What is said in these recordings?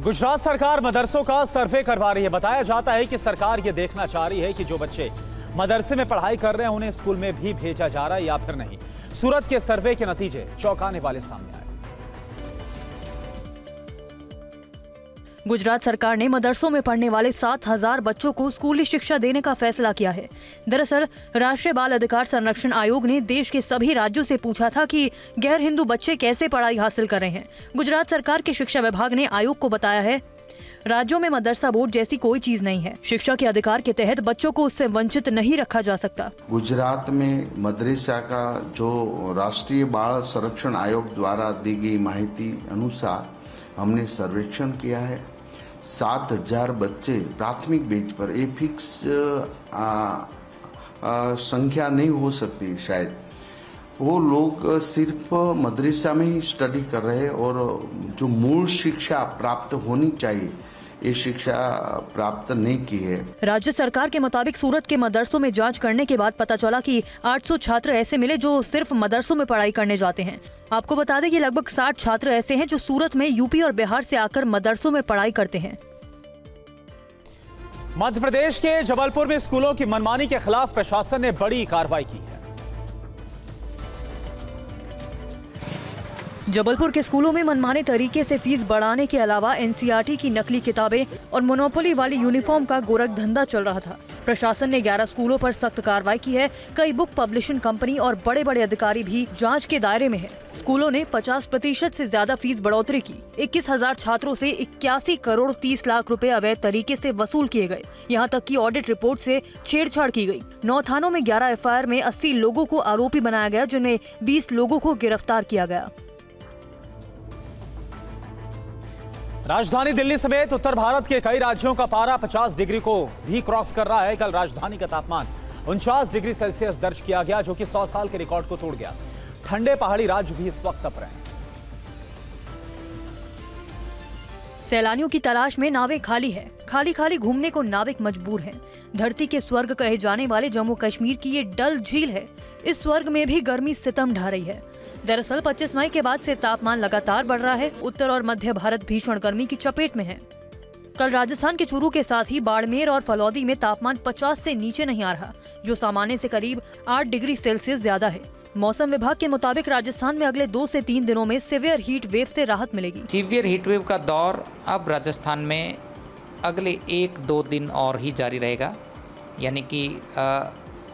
गुजरात सरकार मदरसों का सर्वे करवा रही है। बताया जाता है कि सरकार ये देखना चाह रही है कि जो बच्चे मदरसे में पढ़ाई कर रहे हैं, उन्हें स्कूल में भी भेजा जा रहा है या फिर नहीं। सूरत के सर्वे के नतीजे चौंकाने वाले सामने आए। गुजरात सरकार ने मदरसों में पढ़ने वाले सात हज़ार बच्चों को स्कूली शिक्षा देने का फैसला किया है। दरअसल, राष्ट्रीय बाल अधिकार संरक्षण आयोग ने देश के सभी राज्यों से पूछा था कि गैर हिंदू बच्चे कैसे पढ़ाई हासिल कर रहे हैं। गुजरात सरकार के शिक्षा विभाग ने आयोग को बताया है, राज्यों में मदरसा बोर्ड जैसी कोई चीज़ नहीं है। शिक्षा के अधिकार के तहत बच्चों को उससे वंचित नहीं रखा जा सकता। गुजरात में मदरसा का जो राष्ट्रीय बाल संरक्षण आयोग द्वारा दी गई माहिती अनुसार हमने सर्वेक्षण किया है। सात हज़ार बच्चे प्राथमिक बेच पर। ये फिक्स संख्या नहीं हो सकती शायद। वो लोग सिर्फ़ मदरसा में ही स्टडी कर रहे हैं और जो मूल शिक्षा प्राप्त होनी चाहिए ये शिक्षा प्राप्त नहीं की है। राज्य सरकार के मुताबिक सूरत के मदरसों में जाँच करने के बाद पता चला कि 800 छात्र ऐसे मिले जो सिर्फ़ मदरसों में पढ़ाई करने जाते हैं। आपको बता दें कि लगभग 60 छात्र ऐसे हैं जो सूरत में यूपी और बिहार से आकर मदरसों में पढ़ाई करते हैं। मध्य प्रदेश के जबलपुर में स्कूलों की मनमानी के खिलाफ प्रशासन ने बड़ी कार्रवाई की है। जबलपुर के स्कूलों में मनमाने तरीके से फ़ीस बढ़ाने के अलावा एनसीईआरटी की नकली किताबें और मोनोपोली वाली यूनिफॉर्म का गोरख धंधा चल रहा था। प्रशासन ने 11 स्कूलों पर सख्त कार्रवाई की है। कई बुक पब्लिशिंग कंपनी और बड़े बड़े अधिकारी भी जाँच के दायरे में हैं। स्कूलों ने 50 प्रतिशत ऐसी ज़्यादा फ़ीस बढ़ोतरी की। इक्कीस हज़ार छात्रों से इक्यासी करोड़ 30 लाख रुपए अवैध तरीके से वसूल किए गए। यहाँ तक कि ऑडिट रिपोर्ट से छेड़छाड़ की गई। नौ थानों में 11 एफआईआर में 80 लोगों को आरोपी बनाया गया, जिनमें 20 लोगों को गिरफ़्तार किया गया। राजधानी दिल्ली समेत उत्तर भारत के कई राज्यों का पारा 50 डिग्री को भी क्रॉस कर रहा है। कल राजधानी का तापमान उनचास डिग्री सेल्सियस दर्ज किया गया, जो कि 100 साल के रिकॉर्ड को तोड़ गया। ठंडे पहाड़ी राज्य भी इस वक्त तप रहे सैलानियों की तलाश में नावें खाली है। खाली खाली घूमने को नाविक मजबूर हैं। धरती के स्वर्ग कहे जाने वाले जम्मू कश्मीर की ये डल झील है। इस स्वर्ग में भी गर्मी सितम ढा रही है। दरअसल 25 मई के बाद से तापमान लगातार बढ़ रहा है। उत्तर और मध्य भारत भीषण गर्मी की चपेट में है। कल राजस्थान के चूरू के साथ ही बाड़मेर और फलौदी में तापमान 50 से नीचे नहीं आ रहा, जो सामान्य से करीब 8 डिग्री सेल्सियस ज़्यादा है। मौसम विभाग के मुताबिक राजस्थान में अगले दो से तीन दिनों में सिवियर हीट वेव से राहत मिलेगी। सीवियर हीट वेव का दौर अब राजस्थान में अगले एक दो दिन और ही जारी रहेगा। यानी कि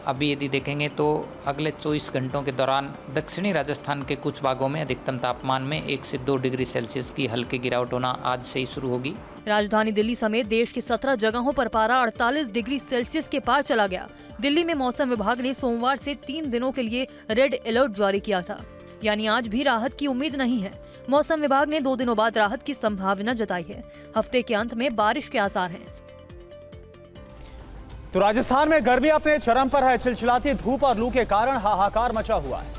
अभी यदि देखेंगे तो अगले 24 घंटों के दौरान दक्षिणी राजस्थान के कुछ भागों में अधिकतम तापमान में एक से दो डिग्री सेल्सियस की हल्की गिरावट होना आज से ही शुरू होगी। राजधानी दिल्ली समेत देश की 17 जगहों पर पारा 48 डिग्री सेल्सियस के पार चला गया। दिल्ली में मौसम विभाग ने सोमवार से तीन दिनों के लिए रेड अलर्ट जारी किया था। यानी आज भी राहत की उम्मीद नहीं है। मौसम विभाग ने दो दिनों बाद राहत की संभावना जताई है। हफ़्ते के अंत में बारिश के आसार हैं। तो राजस्थान में गर्मी अपने चरम पर है, चिलचिलाती धूप और लू के कारण हाहाकार मचा हुआ है।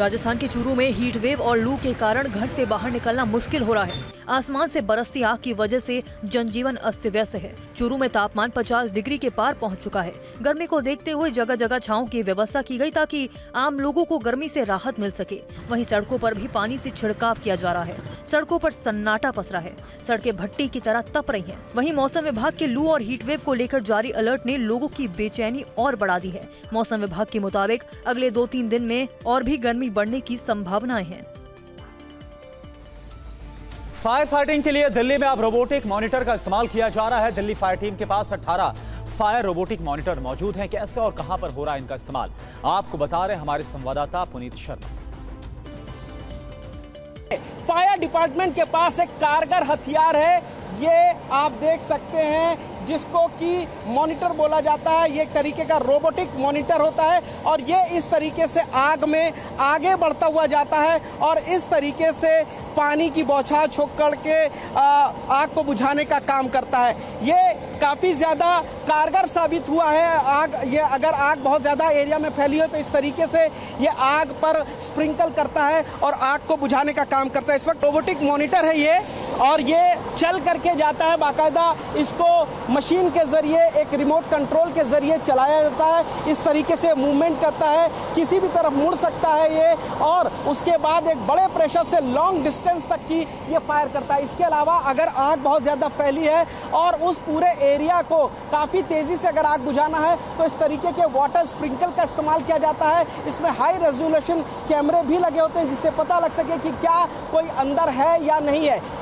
राजस्थान के चूरू में हीट वेव और लू के कारण घर से बाहर निकलना मुश्किल हो रहा है। आसमान से बरसती आग की वजह से जनजीवन अस्त व्यस्त है। चूरू में तापमान 50 डिग्री के पार पहुँच चुका है। गर्मी को देखते हुए जगह जगह छाँव की व्यवस्था की गई ताकि आम लोगों को गर्मी से राहत मिल सके। वहीं सड़कों पर भी पानी से छिड़काव किया जा रहा है। सड़कों पर सन्नाटा पसरा है। सड़कें भट्टी की तरह तप रही है। वही मौसम विभाग के लू और हीटवेव को लेकर जारी अलर्ट ने लोगों की बेचैनी और बढ़ा दी है। मौसम विभाग के मुताबिक अगले दो तीन दिन में और भी गर्मी बढ़ने की संभावनाएँ हैं। फायर फाइटिंग के लिए दिल्ली में अब रोबोटिक मॉनिटर का इस्तेमाल किया जा रहा है। दिल्ली फायर टीम के पास 18 फायर रोबोटिक मॉनिटर मौजूद हैं। कैसे और कहाँ पर हो रहा है इनका इस्तेमाल? आपको बता रहे हमारे संवाददाता पुनीत शर्मा। फायर डिपार्टमेंट के पास एक कारगर हथियार है। ये आप देख सकते हैं जिसको कि मॉनिटर बोला जाता है। ये एक तरीके का रोबोटिक मॉनिटर होता है और ये इस तरीके से आग में आगे बढ़ता हुआ जाता है और इस तरीके से पानी की बौछार छोक करके आग को बुझाने का काम करता है। ये काफ़ी ज़्यादा कारगर साबित हुआ है आग। ये अगर आग बहुत ज़्यादा एरिया में फैली हो तो इस तरीके से ये आग पर स्प्रिंकल करता है और आग को बुझाने का काम करता है। इस वक्त रोबोटिक मॉनिटर है ये। और ये चल करके जाता है बाकायदा। इसको मशीन के ज़रिए, एक रिमोट कंट्रोल के ज़रिए चलाया जाता है। इस तरीके से मूवमेंट करता है। किसी भी तरफ़ मुड़ सकता है ये। और उसके बाद एक बड़े प्रेशर से लॉन्ग डिस्टेंस तक की ये फायर करता है। इसके अलावा अगर आग बहुत ज़्यादा फैली है और उस पूरे एरिया को काफ़ी तेज़ी से अगर आग बुझाना है तो इस तरीके के वाटर स्प्रिंकल का इस्तेमाल किया जाता है। इसमें हाई रेजोल्यूशन कैमरे भी लगे होते हैं, जिससे पता लग सके कि क्या कोई अंदर है या नहीं है।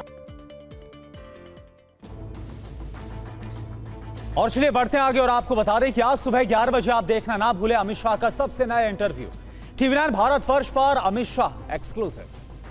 और चलिए बढ़ते हैं आगे और आपको बता दें कि आज सुबह 11 बजे आप देखना ना भूले अमित शाह का सबसे नया इंटरव्यू टीवी नाइन भारत फर्श पर, अमित शाह एक्सक्लूसिव